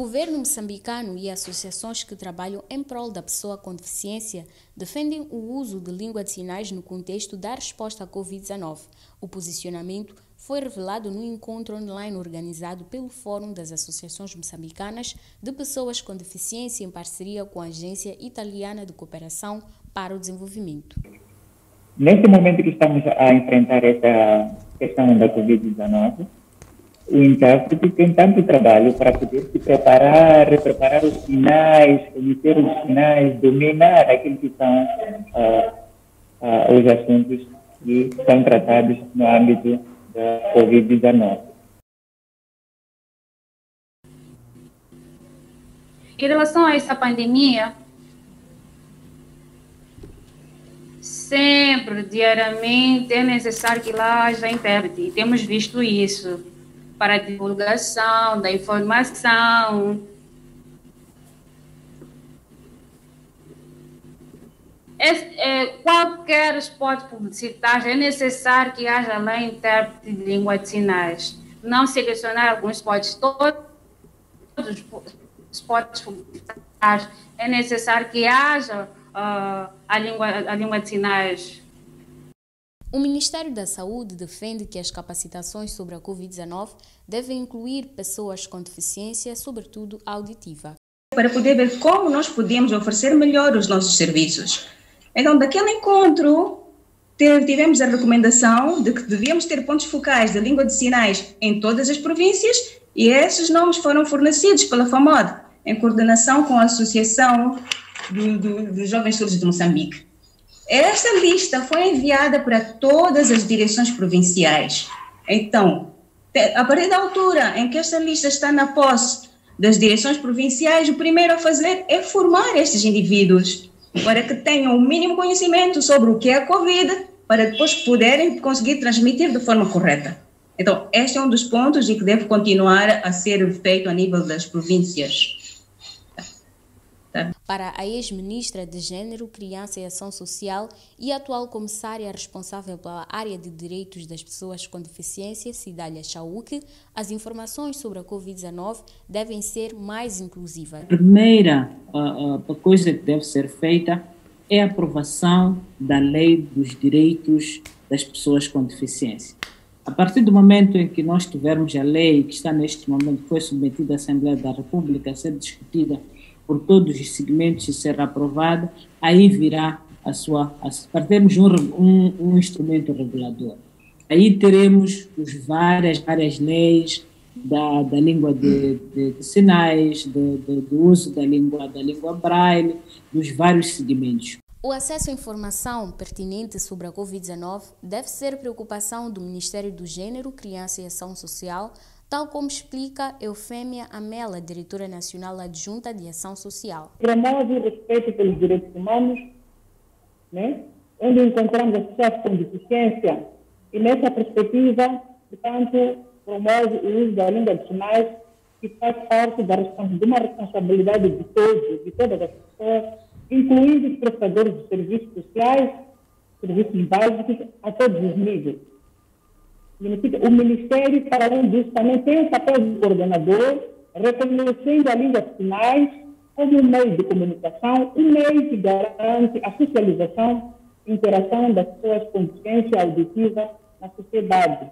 governo moçambicano e associações que trabalham em prol da pessoa com deficiência defendem o uso de língua de sinais no contexto da resposta à Covid-19. O posicionamento foi revelado no encontro online organizado pelo Fórum das Associações Moçambicanas de Pessoas com Deficiência em parceria com a Agência Italiana de Cooperação para o Desenvolvimento. Nesse momento que estamos a enfrentar essa questão da Covid-19, o intérprete tem tanto trabalho para poder se preparar, preparar os sinais, emitir os sinais, dominar aquilo que são uh, uh, os assuntos que são tratados no âmbito da Covid-19. Em relação a essa pandemia, sempre, diariamente, é necessário que lá haja intérprete. Temos visto isso para a divulgação da informação. É, é, qualquer spot publicitário é necessário que haja lá intérprete de língua de sinais. Não selecionar alguns spots, todos os spots publicitários, é necessário que haja uh, a, língua, a língua de sinais o Ministério da Saúde defende que as capacitações sobre a Covid-19 devem incluir pessoas com deficiência, sobretudo auditiva. Para poder ver como nós podemos oferecer melhor os nossos serviços. Então, daquele encontro, tivemos a recomendação de que devíamos ter pontos focais de língua de sinais em todas as províncias e esses nomes foram fornecidos pela FAMOD, em coordenação com a Associação dos do, do Jovens Surdos de Moçambique. Esta lista foi enviada para todas as direções provinciais. Então, a partir da altura em que esta lista está na posse das direções provinciais, o primeiro a fazer é formar estes indivíduos para que tenham o mínimo conhecimento sobre o que é a Covid, para depois poderem conseguir transmitir de forma correta. Então, este é um dos pontos e que deve continuar a ser feito a nível das províncias. Para a ex-ministra de Gênero, Criança e Ação Social e atual comissária responsável pela área de direitos das pessoas com deficiência, Cidália Chauque, as informações sobre a Covid-19 devem ser mais inclusivas. A primeira uh, coisa que deve ser feita é a aprovação da lei dos direitos das pessoas com deficiência. A partir do momento em que nós tivermos a lei que está neste momento, foi submetida à Assembleia da República a ser discutida por todos os segmentos e ser aprovada, aí virá a sua, a, para termos um, um, um instrumento regulador. Aí teremos os várias, várias leis da, da língua de, de, de sinais, de, do uso da língua, da língua braille, dos vários segmentos. O acesso à informação pertinente sobre a Covid-19 deve ser preocupação do Ministério do Gênero, Criança e Ação Social, tal como explica Eufêmia Amela, diretora nacional adjunta de ação social. Promove o respeito pelos direitos humanos, né? onde encontramos as pessoas com deficiência, e nessa perspectiva, portanto, promove o uso da língua de sinais, que faz parte da, de uma responsabilidade de todos, de todas as pessoas, incluindo os prestadores de serviços sociais, serviços básicos, a todos os níveis. O Ministério, para além disso, também tem o papel de coordenador, reconhecendo a língua de sinais como um meio de comunicação, um meio que garante a socialização e interação das pessoas com deficiência auditiva na sociedade.